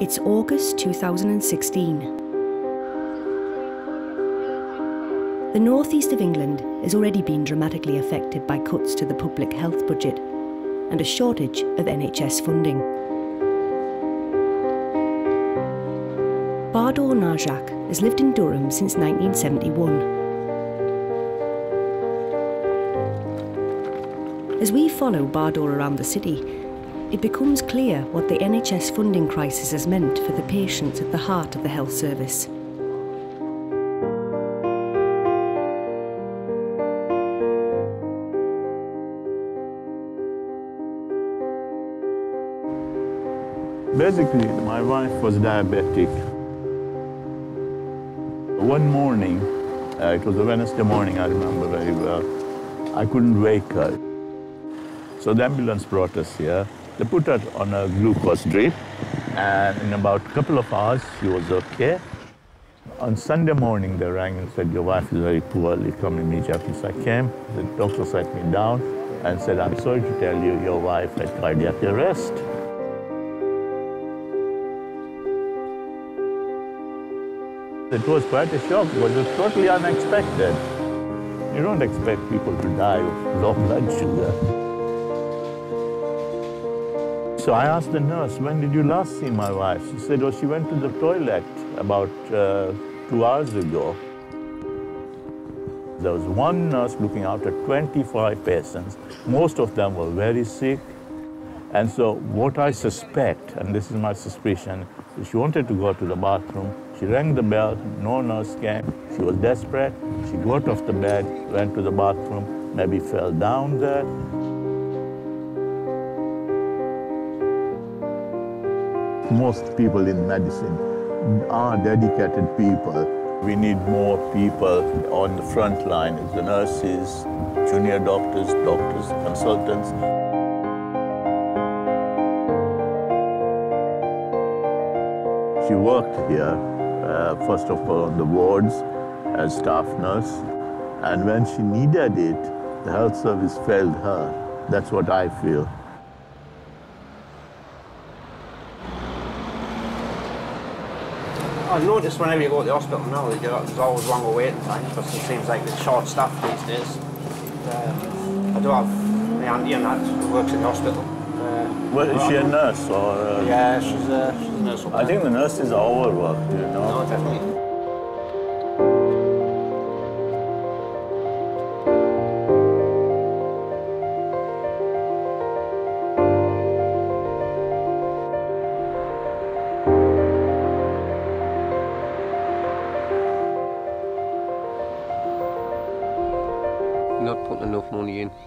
It's August 2016. The northeast of England has already been dramatically affected by cuts to the public health budget and a shortage of NHS funding. Bardor Narjak has lived in Durham since 1971. As we follow Bardor around the city, it becomes clear what the NHS funding crisis has meant for the patients at the heart of the health service. Basically, my wife was diabetic. One morning, uh, it was a Wednesday morning, I remember very well, I couldn't wake her. So the ambulance brought us here. They put her on a glucose drip, and in about a couple of hours, she was okay. On Sunday morning, they rang and said, your wife is very poorly, come immediately. So I came, the doctor sat me down and said, I'm sorry to tell you, your wife had cardiac arrest. It was quite a shock it was totally unexpected. You don't expect people to die of low blood sugar. So I asked the nurse, when did you last see my wife? She said, oh, she went to the toilet about uh, two hours ago. There was one nurse looking after 25 patients. Most of them were very sick. And so what I suspect, and this is my suspicion, is she wanted to go to the bathroom. She rang the bell, no nurse came. She was desperate. She got off the bed, went to the bathroom, maybe fell down there. Most people in medicine are dedicated people. We need more people on the front line, the nurses, junior doctors, doctors, consultants. She worked here, uh, first of all on the wards as staff nurse, and when she needed it, the health service failed her. That's what I feel. I noticed whenever you go to the hospital now, there's always longer waiting times because it seems like it's short staff these days. Um, I do have my auntie and that who works in the hospital. Uh, is she a nurse or? Uh, yeah, she's a, she's a nurse. I think the nurses are overworked, you know. No, definitely.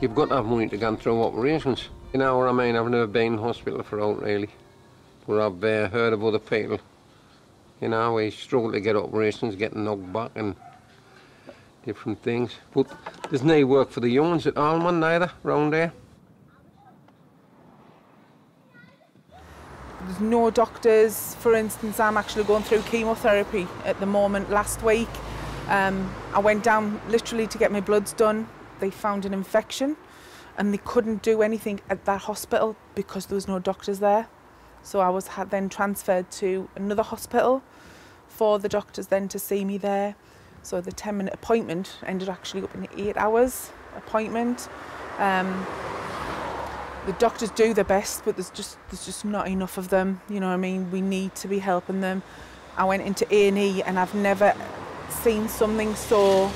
You've got to have money to go through operations. You know what I mean? I've never been in hospital for out really. But I've uh, heard of other people, you know, we struggle to get operations, getting knocked back and different things. But there's no work for the youngs at Almond neither, round there. There's no doctors. For instance, I'm actually going through chemotherapy at the moment. Last week, um, I went down literally to get my bloods done they found an infection and they couldn't do anything at that hospital because there was no doctors there. So I was then transferred to another hospital for the doctors then to see me there. So the 10 minute appointment ended actually up in eight hours appointment. Um, the doctors do their best, but there's just there's just not enough of them. You know what I mean? We need to be helping them. I went into A&E and I've never seen something so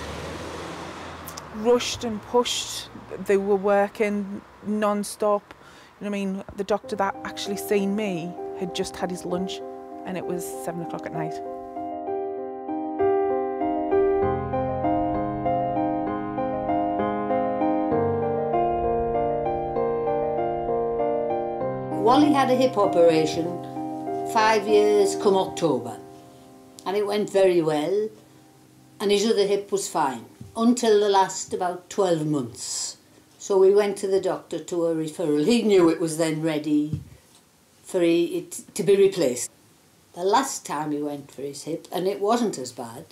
rushed and pushed. They were working non-stop. You know what I mean? The doctor that actually seen me had just had his lunch and it was seven o'clock at night. Wally had a hip operation five years come October and it went very well and his other hip was fine until the last about 12 months. So we went to the doctor to a referral. He knew it was then ready for it to be replaced. The last time he went for his hip, and it wasn't as bad,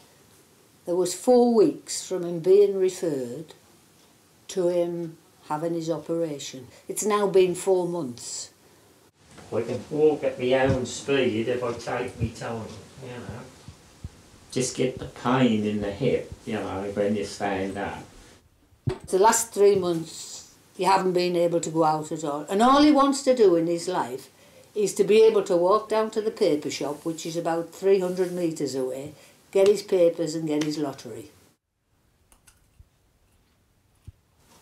there was four weeks from him being referred to him having his operation. It's now been four months. I can walk at my own speed if I take my time, you know. Just get the pain in the hip, you know, when you stand up. The last three months, he haven't been able to go out at all. And all he wants to do in his life is to be able to walk down to the paper shop, which is about 300 metres away, get his papers and get his lottery.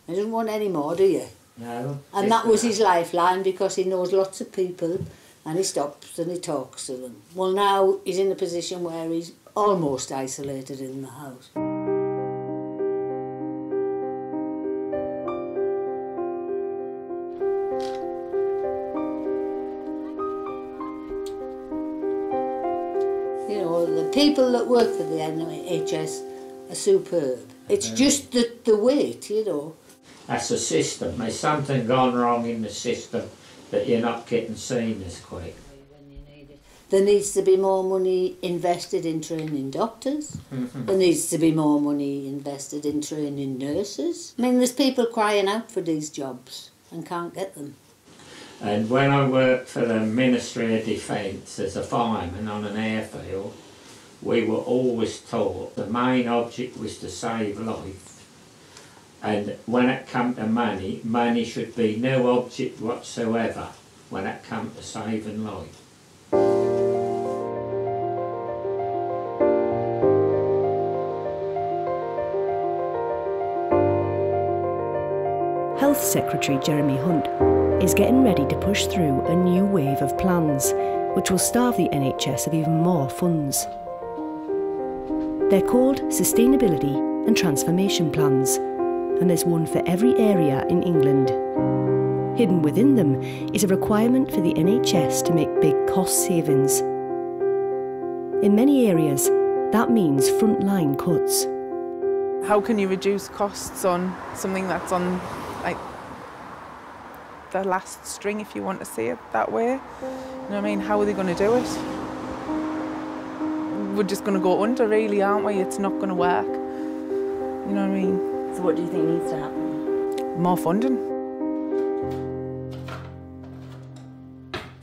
He doesn't want any more, do you? No. And that was his lifeline because he knows lots of people and he stops and he talks to them. Well, now he's in a position where he's almost isolated in the house. You know, the people that work for the NHS are superb. It's just the, the wait, you know. That's the system. There's something gone wrong in the system that you're not getting seen as quick. There needs to be more money invested in training doctors. Mhm. There needs to be more money invested in training nurses. I mean, there's people crying out for these jobs and can't get them. And when I worked for the Ministry of Defence as a fireman on an airfield, we were always taught the main object was to save life. And when it come to money, money should be no object whatsoever when it come to saving life. Health Secretary Jeremy Hunt is getting ready to push through a new wave of plans which will starve the NHS of even more funds. They're called Sustainability and Transformation Plans, and there's one for every area in England. Hidden within them is a requirement for the NHS to make big cost savings. In many areas, that means frontline cuts. How can you reduce costs on something that's on like the last string, if you want to say it that way? You know what I mean? How are they going to do it? We're just going to go under, really, aren't we? It's not going to work. You know what I mean? So what do you think needs to happen? More funding.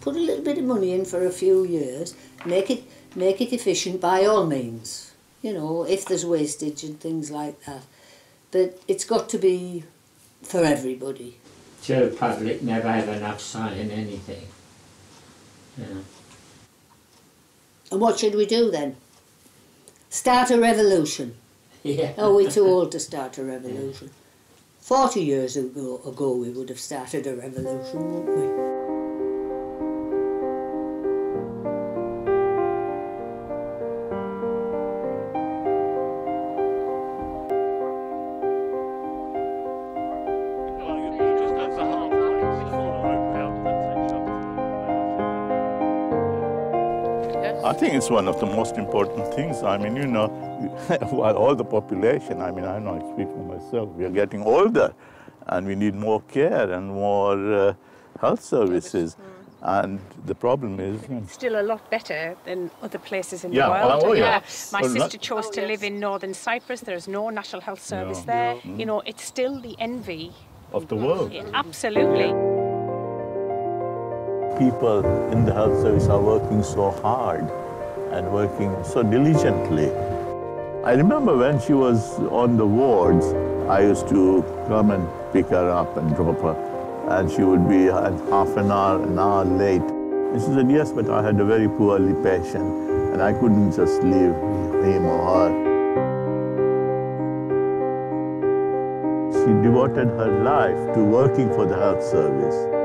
Put a little bit of money in for a few years, make it make it efficient by all means. You know, if there's wastage and things like that. But it's got to be for everybody. Joe public never have enough say in anything. Know. And what should we do then? Start a revolution. Yeah. Oh, Are we too old to start a revolution? Forty years ago, ago we would have started a revolution, wouldn't we? I think it's one of the most important things. I mean, you know, while all the population, I mean, I know I speak for myself, we are getting older and we need more care and more uh, health services. And the problem is, still a lot better than other places in Yeah, the world. oh, yeah. Yeah, My Well, sister chose to live in northern Cyprus. There's no national health service No. there. Mm. You know, it's still the envy. of the world. Yeah, absolutely. people in the health service are working so hard and working so diligently. I remember when she was on the wards, I used to come and pick her up and drop her, and she would be at half an hour, an hour late. And she said, yes, but I had a very poorly patient, and I couldn't just leave him or her. She devoted her life to working for the health service.